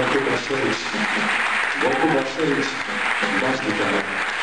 Morte para vocês. Bom com vocês. Fantástico,